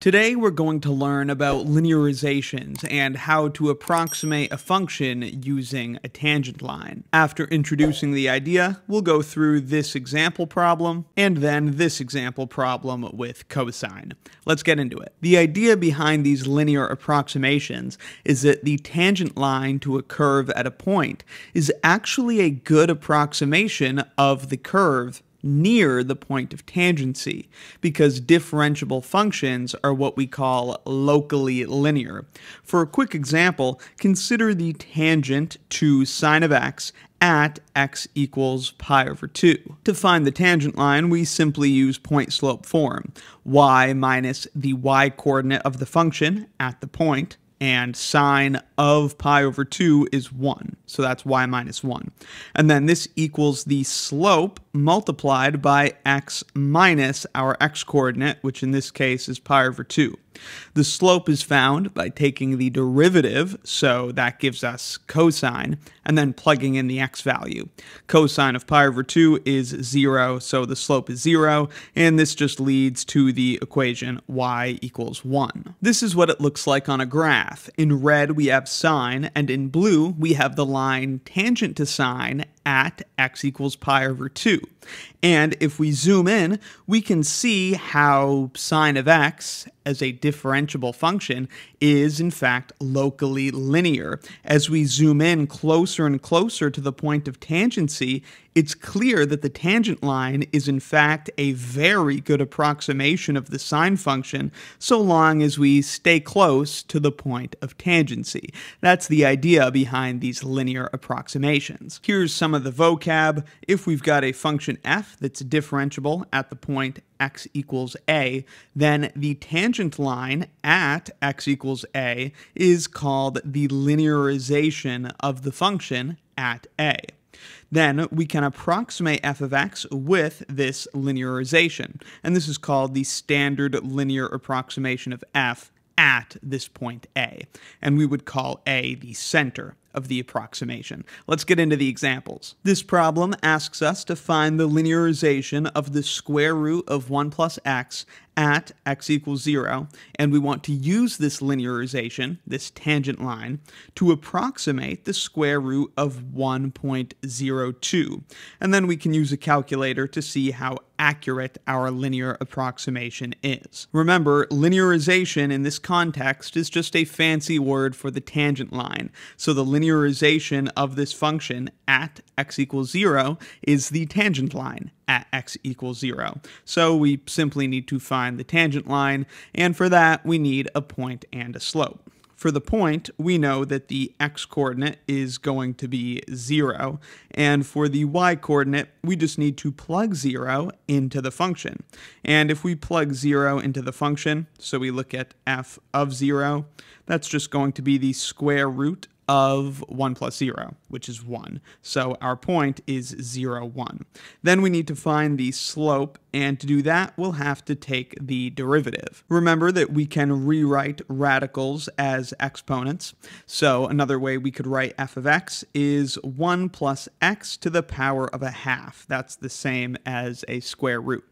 Today we're going to learn about linearizations and how to approximate a function using a tangent line. After introducing the idea, we'll go through this example problem and then this example problem with cosine. Let's get into it. The idea behind these linear approximations is that the tangent line to a curve at a point is actually a good approximation of the curve near the point of tangency because differentiable functions are what we call locally linear. For a quick example, consider the tangent to sine of x at x equals pi over 2. To find the tangent line, we simply use point slope form. y minus the y coordinate of the function at the point and sine of pi over 2 is 1. So that's y minus 1. And then this equals the slope multiplied by x minus our x coordinate, which in this case is pi over 2. The slope is found by taking the derivative, so that gives us cosine, and then plugging in the x value. Cosine of pi over 2 is 0, so the slope is 0, and this just leads to the equation y equals 1. This is what it looks like on a graph. In red we have sine, and in blue we have the line tangent to sine at x equals pi over 2. And if we zoom in, we can see how sine of x as a differentiable function is in fact locally linear. As we zoom in closer and closer to the point of tangency, it's clear that the tangent line is in fact a very good approximation of the sine function so long as we stay close to the point of tangency. That's the idea behind these linear approximations. Here's some of the vocab. If we've got a function f that's differentiable at the point x equals a, then the tangent line at x equals a is called the linearization of the function at a. Then we can approximate f of x with this linearization, and this is called the standard linear approximation of f at this point a, and we would call a the center of the approximation. Let's get into the examples. This problem asks us to find the linearization of the square root of 1 plus x at x equals 0, and we want to use this linearization, this tangent line, to approximate the square root of 1.02. And then we can use a calculator to see how accurate our linear approximation is. Remember, linearization in this context is just a fancy word for the tangent line. So the linearization of this function at x equals 0 is the tangent line at x equals 0. So we simply need to find the tangent line, and for that we need a point and a slope. For the point, we know that the x-coordinate is going to be 0, and for the y-coordinate, we just need to plug 0 into the function. And if we plug 0 into the function, so we look at f of 0, that's just going to be the square root of 1 plus 0, which is 1. So our point is 0, 1. Then we need to find the slope, and to do that, we'll have to take the derivative. Remember that we can rewrite radicals as exponents. So another way we could write f of x is 1 plus x to the power of a half. That's the same as a square root.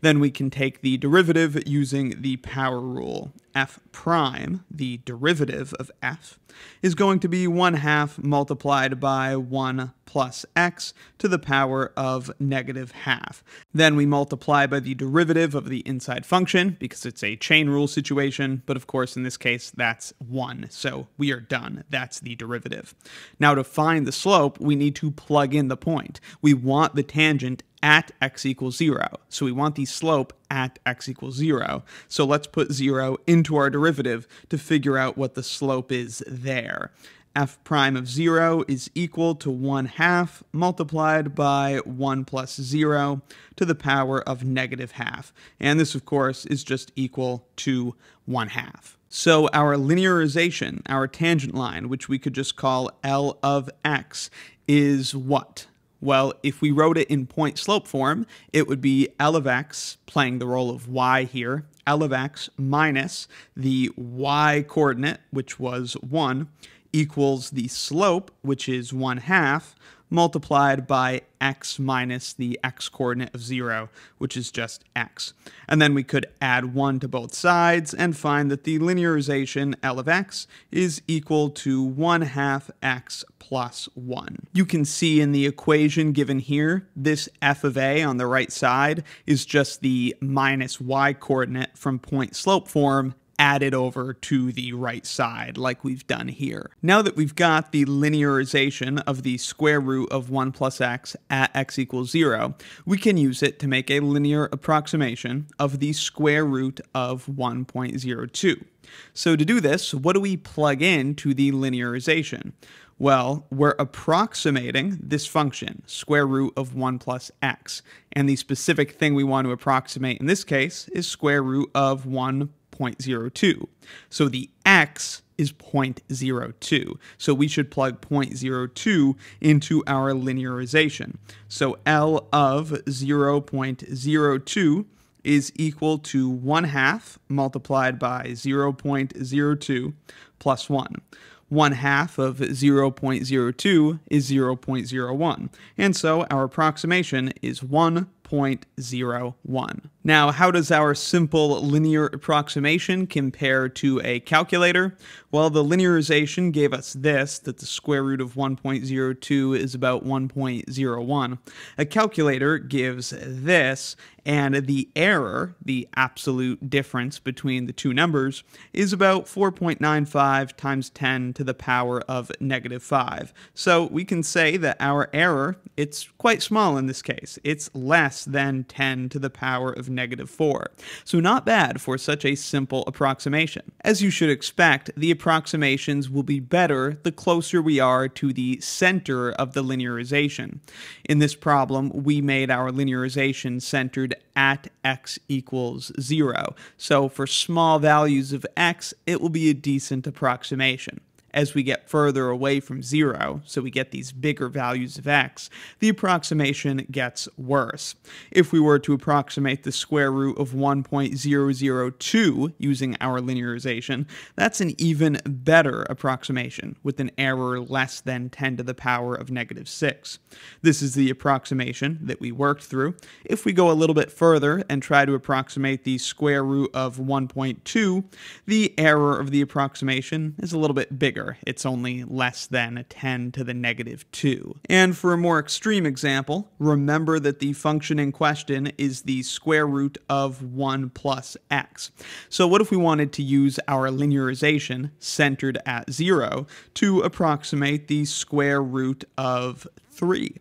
Then we can take the derivative using the power rule. f prime, the derivative of f, is going to be 1 half multiplied by 1 plus x to the power of negative half. Then we multiply by the derivative of the inside function because it's a chain rule situation, but of course in this case that's 1, so we are done. That's the derivative. Now to find the slope, we need to plug in the point. We want the tangent at x equals 0. So we want the slope at x equals 0. So let's put 0 into our derivative to figure out what the slope is there. f prime of 0 is equal to 1 half multiplied by 1 plus 0 to the power of negative half. And this, of course, is just equal to 1 half. So our linearization, our tangent line, which we could just call L of x, is what? Well, if we wrote it in point slope form, it would be L of x playing the role of y here, L of x minus the y coordinate, which was 1, equals the slope, which is 1 half, multiplied by x minus the x coordinate of 0, which is just x. And then we could add 1 to both sides and find that the linearization L of x is equal to 1 half x plus 1. You can see in the equation given here, this f of a on the right side is just the minus y coordinate from point slope form added over to the right side like we've done here. Now that we've got the linearization of the square root of 1 plus x at x equals 0, we can use it to make a linear approximation of the square root of 1.02. So to do this, what do we plug in to the linearization? Well, we're approximating this function, square root of 1 plus x. And the specific thing we want to approximate in this case is square root of 1 0.02. So the x is 0.02. So we should plug 0.02 into our linearization. So L of 0.02 is equal to 1 half multiplied by 0.02 plus 1. 1 half of 0.02 is 0.01. And so our approximation is 1 0.01. Now, how does our simple linear approximation compare to a calculator? Well, the linearization gave us this, that the square root of 1.02 is about 1.01. A calculator gives this, and the error, the absolute difference between the two numbers, is about 4.95 times 10 to the power of negative 5. So we can say that our error, it's quite small in this case. It's less than 10 to the power of negative 4. So not bad for such a simple approximation. As you should expect, the approximations will be better the closer we are to the center of the linearization. In this problem, we made our linearization centered at x equals 0. So for small values of x, it will be a decent approximation as we get further away from zero, so we get these bigger values of x, the approximation gets worse. If we were to approximate the square root of 1.002 using our linearization, that's an even better approximation, with an error less than 10 to the power of negative 6. This is the approximation that we worked through. If we go a little bit further and try to approximate the square root of 1.2, the error of the approximation is a little bit bigger It's only less than 10 to the negative 2. And for a more extreme example, remember that the function in question is the square root of 1 plus x. So what if we wanted to use our linearization centered at 0 to approximate the square root of 3?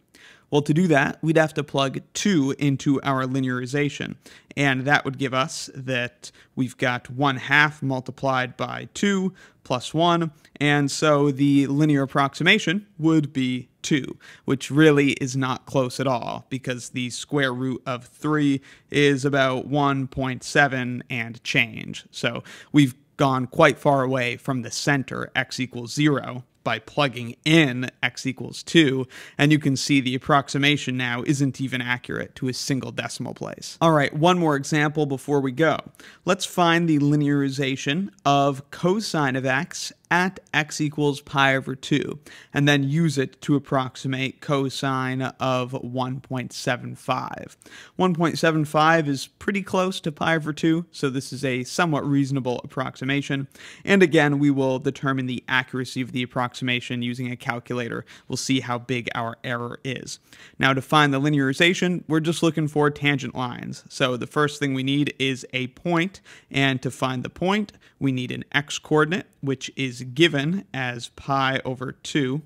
Well, to do that, we'd have to plug 2 into our linearization. And that would give us that we've got 1 half multiplied by 2 plus 1. And so the linear approximation would be 2, which really is not close at all because the square root of 3 is about 1.7 and change. So we've gone quite far away from the center, x equals 0, by plugging in x equals 2, and you can see the approximation now isn't even accurate to a single decimal place. All right, one more example before we go. Let's find the linearization of cosine of x at x equals pi over 2, and then use it to approximate cosine of 1.75. 1.75 is pretty close to pi over 2, so this is a somewhat reasonable approximation. And again, we will determine the accuracy of the approximation using a calculator. We'll see how big our error is. Now to find the linearization, we're just looking for tangent lines. So the first thing we need is a point, and to find the point, we need an x-coordinate, which is given as pi over 2.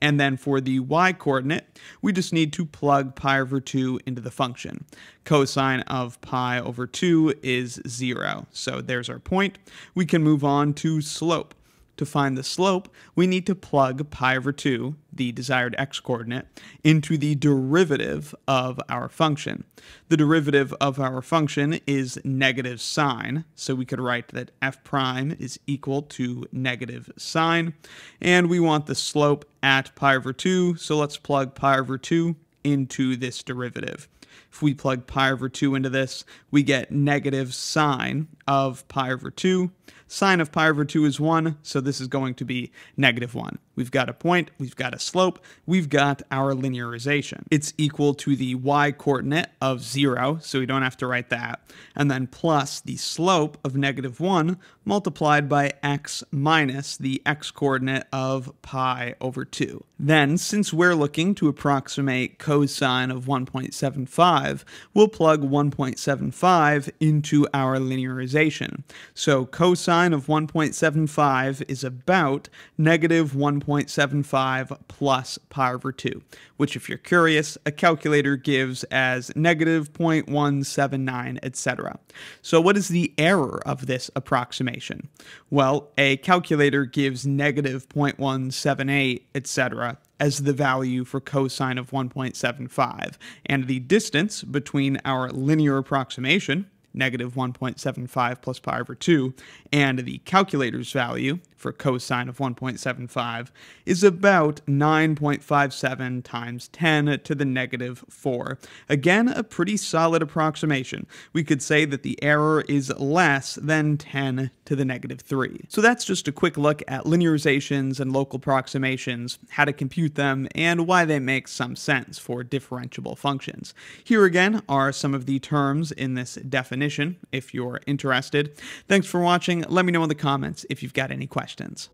And then for the y coordinate, we just need to plug pi over 2 into the function. Cosine of pi over 2 is 0. So there's our point. We can move on to slope. To find the slope, we need to plug pi over 2, the desired x-coordinate, into the derivative of our function. The derivative of our function is negative sine, so we could write that f prime is equal to negative sine, and we want the slope at pi over 2, so let's plug pi over 2 into this derivative. If we plug pi over 2 into this, we get negative sine of pi over 2. Sine of pi over 2 is 1, so this is going to be negative 1. We've got a point, we've got a slope, we've got our linearization. It's equal to the y coordinate of 0, so we don't have to write that, and then plus the slope of negative 1 multiplied by x minus the x coordinate of pi over 2. Then, since we're looking to approximate cosine of 1.75, we'll plug 1.75 into our linearization. So cosine of 1.75 is about negative 1.75 plus pi over 2, which if you're curious, a calculator gives as negative 0.179, etc. So what is the error of this approximation? Well, a calculator gives negative 0.178, etc as the value for cosine of 1.75, and the distance between our linear approximation, negative 1.75 plus pi over 2, and the calculator's value for cosine of 1.75 is about 9.57 times 10 to the negative 4. Again, a pretty solid approximation. We could say that the error is less than 10 to the negative 3. So that's just a quick look at linearizations and local approximations, how to compute them, and why they make some sense for differentiable functions. Here again are some of the terms in this definition, if you're interested. Thanks for watching. Let me know in the comments if you've got any questions.